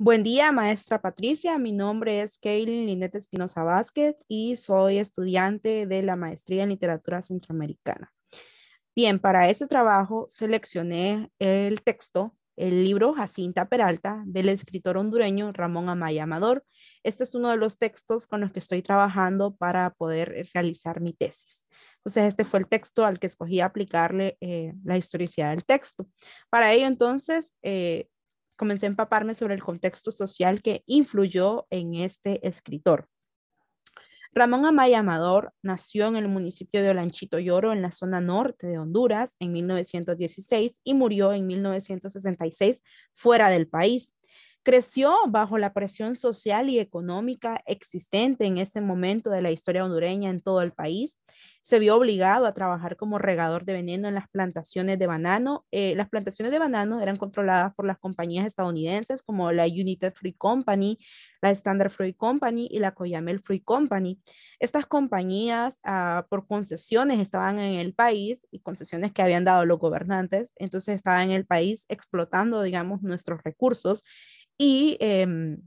Buen día, maestra Patricia. Mi nombre es Kaylin Linette Espinosa Vázquez y soy estudiante de la maestría en literatura centroamericana. Bien, para este trabajo seleccioné el texto, el libro Jacinta Peralta del escritor hondureño Ramón Amaya Amador. Este es uno de los textos con los que estoy trabajando para poder realizar mi tesis. Entonces, este fue el texto al que escogí aplicarle eh, la historicidad del texto. Para ello, entonces, eh, comencé a empaparme sobre el contexto social que influyó en este escritor. Ramón Amaya Amador nació en el municipio de Olanchito Lloro, en la zona norte de Honduras, en 1916 y murió en 1966 fuera del país. Creció bajo la presión social y económica existente en ese momento de la historia hondureña en todo el país. Se vio obligado a trabajar como regador de veneno en las plantaciones de banano. Eh, las plantaciones de banano eran controladas por las compañías estadounidenses como la United Fruit Company, la Standard Fruit Company y la Coyamel Fruit Company. Estas compañías ah, por concesiones estaban en el país y concesiones que habían dado los gobernantes, entonces estaban en el país explotando, digamos, nuestros recursos y em,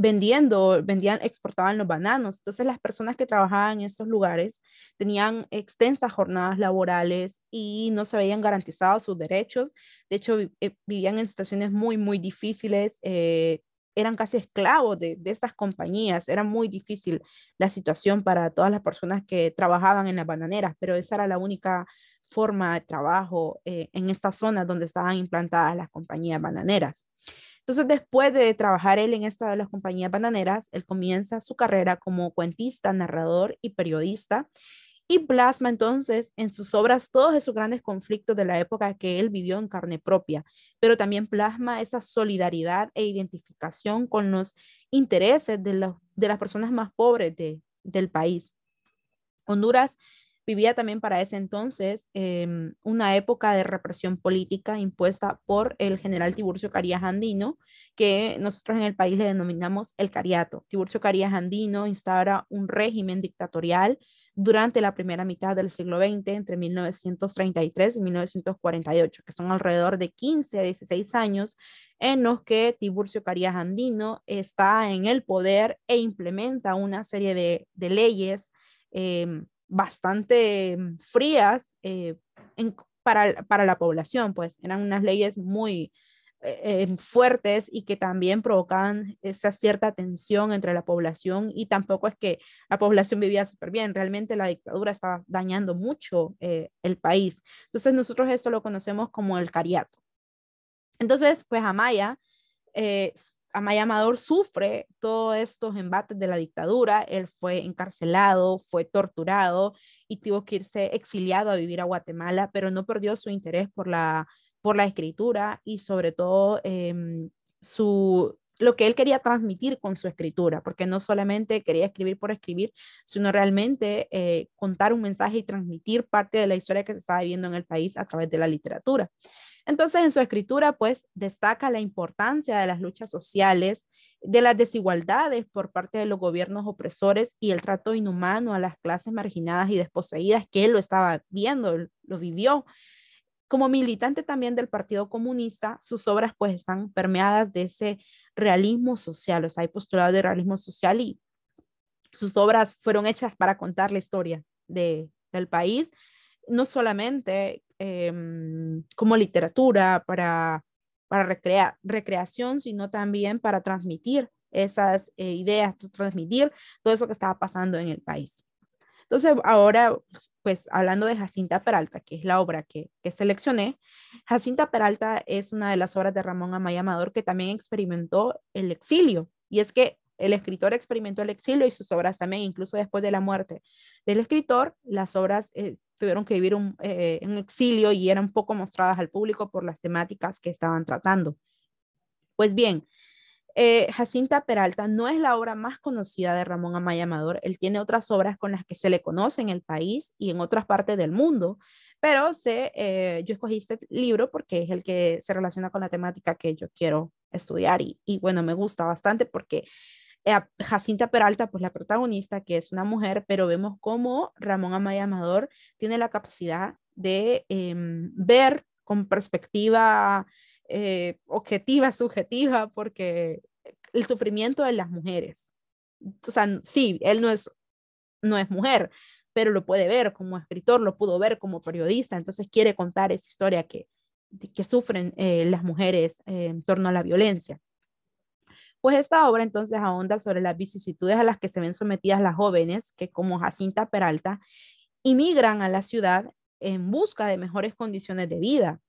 vendiendo, vendían, exportaban los bananos. Entonces las personas que trabajaban en estos lugares tenían extensas jornadas laborales y no se veían garantizados sus derechos. De hecho, eh, vivían en situaciones muy, muy difíciles. Eh, eran casi esclavos de, de, estas compañías. Era muy difícil la situación para todas las personas que trabajaban en las bananeras, pero esa era la única forma de trabajo eh, en esta zona donde estaban implantadas las compañías bananeras. Entonces, después de trabajar él en esta de las compañías bananeras, él comienza su carrera como cuentista, narrador y periodista y plasma entonces en sus obras todos esos grandes conflictos de la época que él vivió en carne propia, pero también plasma esa solidaridad e identificación con los intereses de, de las personas más pobres de, del país. Honduras vivía también para ese entonces em, una época de represión política impuesta por el general Tiburcio Carías Andino, que nosotros en el país le denominamos el Cariato. Tiburcio Carías Andino instaura un régimen dictatorial durante la primera mitad del siglo XX, entre 1933 y 1948, que son alrededor de 15 a 16 años en los que Tiburcio Carías Andino está en el poder e implementa una serie de, de leyes eh, bastante mm, frías eh, para, para, la población, pues eran unas leyes muy eh, eh, fuertes y que también provocaban esa cierta tensión entre la población y tampoco es que la población vivía súper bien, realmente la dictadura estaba dañando mucho el país. Entonces nosotros esto lo conocemos como el cariato. Entonces, pues Amaya Amaya Amador sufre todos estos embates de la dictadura. Él fue encarcelado, fue torturado y tuvo que irse exiliado a vivir a Guatemala, pero no perdió su interés por la, por la escritura y sobre todo em, su, lo que él quería transmitir con su escritura, porque no solamente quería escribir por escribir, sino realmente eh, contar un mensaje y transmitir parte de la historia que se estaba viviendo en el país a través de la literatura. Entonces, en su escritura, pues, destaca la importancia de las luchas sociales, de las desigualdades por parte de los gobiernos opresores y el trato inhumano a las clases marginadas y desposeídas que él lo estaba viendo, lo vivió. Como militante también del Partido Comunista, sus obras pues están permeadas de ese realismo social, o sea, hay postulado de realismo social y sus obras fueron hechas para contar la historia de, del país, no solamente Em, como literatura, para, para recrear, recreación, sino también para transmitir esas eh, ideas, transmitir todo eso que estaba pasando en el país. Entonces, ahora, pues hablando de Jacinta Peralta, que es la obra que, seleccioné, Jacinta Peralta es una de las obras de Ramón Amaya Amador que también experimentó el exilio. Y es que el escritor experimentó el exilio y sus obras también, incluso después de la muerte del escritor, las obras eh, tuvieron que vivir un, eh, un, exilio y eran poco mostradas al público por las temáticas que estaban tratando. Pues bien, eh, Jacinta Peralta no es la obra más conocida de Ramón Amaya Amador. Él tiene otras obras con las que se le conoce en el país y en otras partes del mundo, pero sé, eh, yo escogí este libro porque es el que se relaciona con la temática que yo quiero estudiar y, bueno, me gusta bastante porque Jacinta Peralta, pues la protagonista, que es una mujer, pero vemos cómo Ramón Amaya Amador tiene la capacidad de em, ver con perspectiva eh, objetiva, subjetiva, porque el sufrimiento de las mujeres. O sea, sí, él no es, no es mujer, pero lo puede ver como escritor, lo pudo ver como periodista, entonces quiere contar esa historia que, que sufren eh, las mujeres eh, en torno a la violencia. Pues esta obra entonces ahonda sobre las vicisitudes a las que se ven sometidas las jóvenes que como Jacinta Peralta inmigran a la ciudad en busca de mejores condiciones de vida.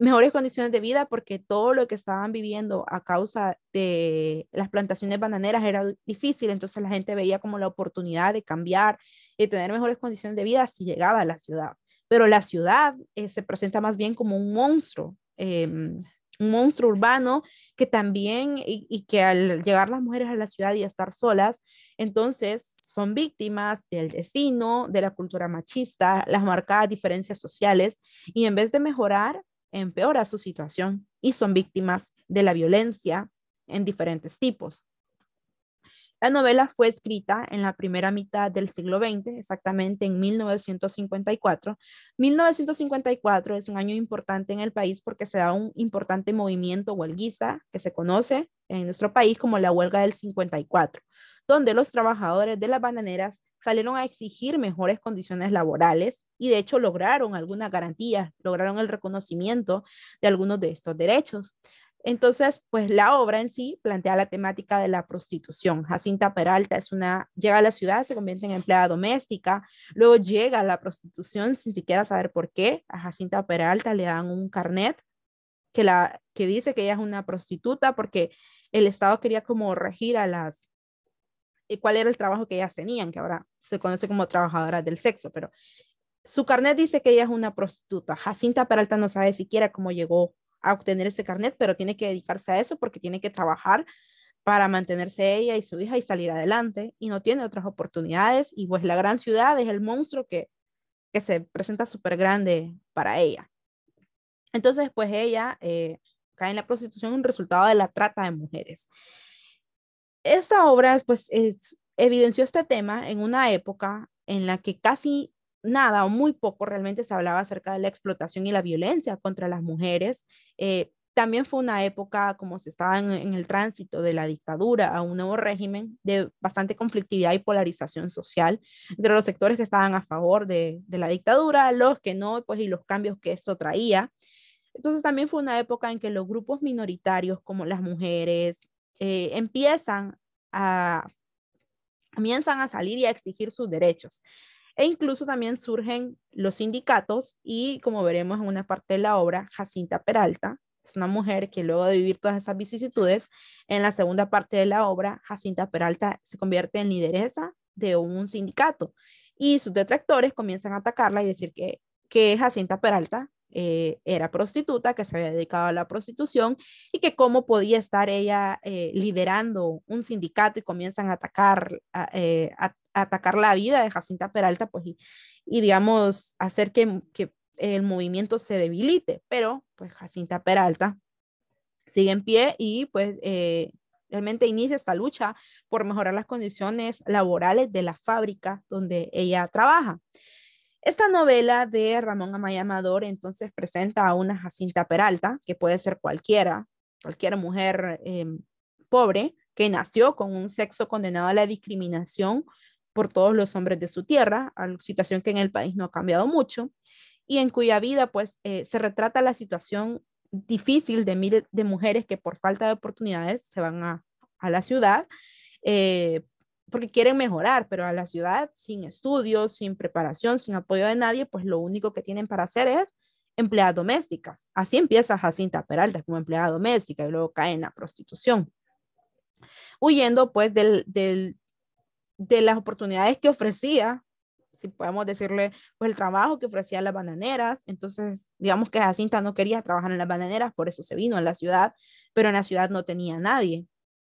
Mejores condiciones de vida porque todo lo que estaban viviendo a causa de las plantaciones bananeras era difícil, entonces la gente veía como la oportunidad de cambiar y tener mejores condiciones de vida si llegaba a la ciudad. Pero la ciudad eh, se presenta más bien como un monstruo, em, un monstruo urbano que también, y, que al llegar las mujeres a la ciudad y estar solas, entonces son víctimas del destino, de la cultura machista, las marcadas diferencias sociales, y en vez de mejorar, empeora su situación y son víctimas de la violencia en diferentes tipos. La novela fue escrita en la primera mitad del siglo XX, exactamente en 1954. 1954 es un año importante en el país porque se da un importante movimiento huelguista que se conoce en nuestro país como la huelga del 54, donde los trabajadores de las bananeras salieron a exigir mejores condiciones laborales y de hecho lograron algunas garantías, lograron el reconocimiento de algunos de estos derechos. Entonces, pues la obra en sí plantea la temática de la prostitución. Jacinta Peralta es una, llega a la ciudad, se convierte en empleada doméstica, luego llega a la prostitución sin siquiera saber por qué. A Jacinta Peralta le dan un carnet que, la, que dice que ella es una prostituta porque el Estado quería como regir a las, y eh, cuál era el trabajo que ellas tenían, que ahora se conoce como trabajadoras del sexo, pero su carnet dice que ella es una prostituta. Jacinta Peralta no sabe siquiera cómo llegó obtener ese carnet, pero tiene que dedicarse a eso porque tiene que trabajar para mantenerse ella y su hija y salir adelante y no tiene otras oportunidades y pues la gran ciudad es el monstruo que, que se presenta súper grande para ella. Entonces pues ella eh, cae en la prostitución un resultado de la trata de mujeres. Esta obra pues es, evidenció este tema en una época en la que casi nada o muy poco realmente se hablaba acerca de la explotación y la violencia contra las mujeres. Eh, también fue una época como se estaba en, el tránsito de la dictadura a un nuevo régimen de bastante conflictividad y polarización social entre los sectores que estaban a favor de, la dictadura, los que no, pues y los cambios que esto traía. Entonces también fue una época en que los grupos minoritarios como las mujeres eh, empiezan a comienzan a salir y a exigir sus derechos. E incluso también surgen los sindicatos y como veremos en una parte de la obra, Jacinta Peralta, es una mujer que luego de vivir todas esas vicisitudes, en la segunda parte de la obra, Jacinta Peralta se convierte en lideresa de un sindicato. Y sus detractores comienzan a atacarla y decir que, que Jacinta Peralta eh, era prostituta, que se había dedicado a la prostitución y que cómo podía estar ella eh, liderando un sindicato y comienzan a atacar, eh, a, atacar la vida de Jacinta Peralta, pues y, y digamos hacer que, que, el movimiento se debilite, pero pues Jacinta Peralta sigue en pie y pues realmente inicia esta lucha por mejorar las condiciones laborales de la fábrica donde ella trabaja. Esta novela de Ramón Amaya Amador entonces presenta a una Jacinta Peralta, que puede ser cualquiera, cualquier mujer em, pobre que nació con un sexo condenado a la discriminación por todos los hombres de su tierra, situación que en el país no ha cambiado mucho, y en cuya vida pues eh, se retrata la situación difícil de mujeres que por falta de oportunidades se van a, la ciudad eh, porque quieren mejorar, pero a la ciudad sin estudios, sin preparación, sin apoyo de nadie, pues lo único que tienen para hacer es empleadas domésticas. Así empieza Jacinta Peralta como empleada doméstica y luego cae en la prostitución. Huyendo pues del, del, de las oportunidades que ofrecía, si podemos decirle, pues el trabajo que ofrecía las bananeras. Entonces, digamos que Jacinta no quería trabajar en las bananeras, por eso se vino a la ciudad, pero en la ciudad no tenía nadie.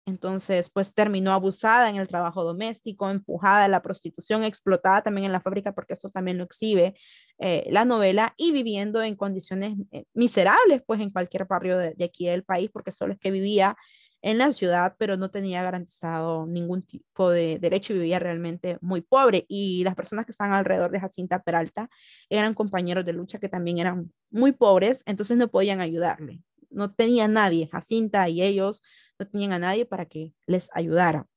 Entonces, pues terminó abusada en el trabajo doméstico, empujada a la prostitución, explotada también en la fábrica, porque eso también lo exhibe eh, la novela, y viviendo en condiciones eh, miserables, pues en cualquier barrio de, aquí del país, porque solo es que vivía en la ciudad, pero no tenía garantizado ningún tipo de derecho y vivía realmente muy pobre. Y las personas que estaban alrededor de Jacinta Peralta eran compañeros de lucha que también eran muy pobres, entonces no podían ayudarle no tenía nadie, Jacinta y ellos no tenían a nadie para que les ayudara.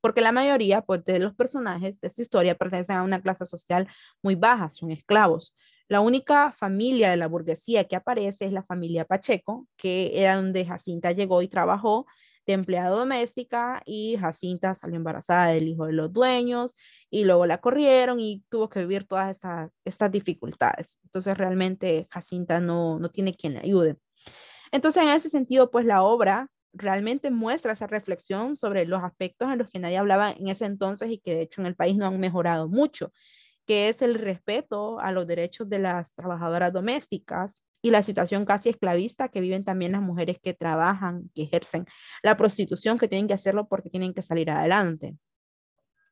Porque la mayoría pues, de los personajes de esta historia pertenecen a una clase social muy baja, son esclavos. La única familia de la burguesía que aparece es la familia Pacheco, que era donde Jacinta llegó y trabajó de empleada doméstica y Jacinta salió embarazada del hijo de los dueños y luego la corrieron y tuvo que vivir todas estas dificultades. Entonces realmente Jacinta no, no tiene quien le ayude. Entonces en ese sentido, pues la obra realmente muestra esa reflexión sobre los aspectos en los que nadie hablaba en ese entonces y que de hecho en el país no han mejorado mucho, que es el respeto a los derechos de las trabajadoras domésticas, y la situación casi esclavista que viven también las mujeres que trabajan, que ejercen la prostitución, que tienen que hacerlo porque tienen que salir adelante.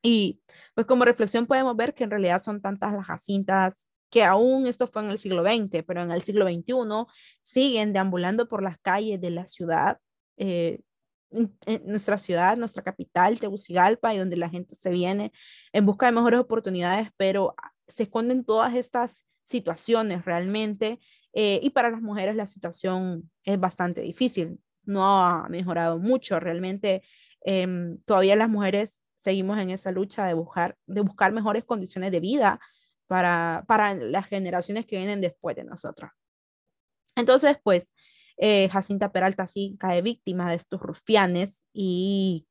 Y pues como reflexión podemos ver que en realidad son tantas las jacintas que aún esto fue en el siglo XX, pero en el siglo XXI siguen deambulando por las calles de la ciudad, eh, en nuestra ciudad, nuestra capital, Tegucigalpa, y donde la gente se viene en busca de mejores oportunidades, pero se esconden todas estas situaciones realmente eh, y para las mujeres la situación es bastante difícil, no ha mejorado mucho. Realmente em, todavía las mujeres seguimos en esa lucha de buscar, de buscar mejores condiciones de vida para, para las generaciones que vienen después de nosotros. Entonces, pues, eh, Jacinta Peralta sí cae víctima de estos rufianes y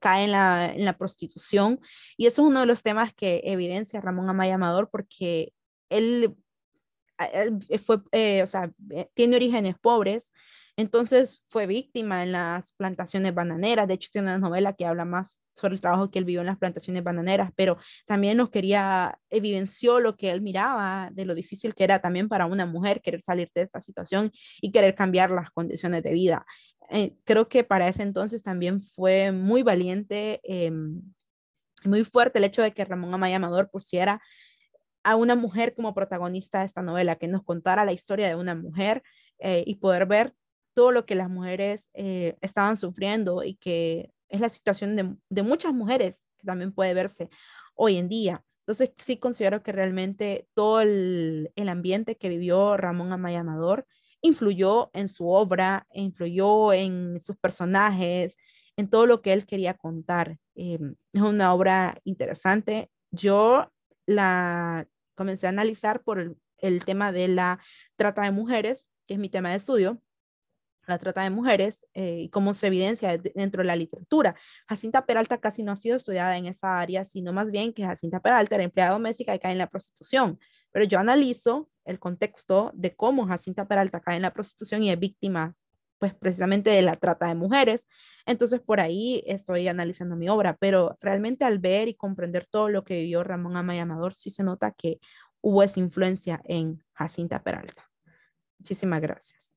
cae en la, en la prostitución. Y eso es uno de los temas que evidencia Ramón Amaya Amador porque él fue, eh, o sea, eh, tiene orígenes pobres, entonces fue víctima en las plantaciones bananeras. De hecho, tiene una novela que habla más sobre el trabajo que él vivió en las plantaciones bananeras, pero también nos quería, evidenció lo que él miraba de lo difícil que era también para una mujer querer salir de esta situación y querer cambiar las condiciones de vida. creo que para ese entonces también fue muy valiente, em, muy fuerte el hecho de que Ramón Amaya Amador pusiera a una mujer como protagonista de esta novela, que nos contara la historia de una mujer eh, y poder ver todo lo que las mujeres eh, estaban sufriendo y que es la situación de, de, muchas mujeres que también puede verse hoy en día. Entonces sí considero que realmente todo el, el ambiente que vivió Ramón Amaya Amador influyó en su obra, influyó en sus personajes, en todo lo que él quería contar. Eh, es una obra interesante. Yo la comencé a analizar por el, tema de la trata de mujeres, que es mi tema de estudio, la trata de mujeres eh, y cómo se evidencia dentro de la literatura. Jacinta Peralta casi no ha sido estudiada en esa área, sino más bien que Jacinta Peralta era empleada doméstica y cae en la prostitución. Pero yo analizo el contexto de cómo Jacinta Peralta cae en la prostitución y es víctima, pues precisamente de la trata de mujeres. Entonces por ahí estoy analizando mi obra, pero realmente al ver y comprender todo lo que vivió Ramón Amaya Amador, sí se nota que hubo esa influencia en Jacinta Peralta. Muchísimas gracias.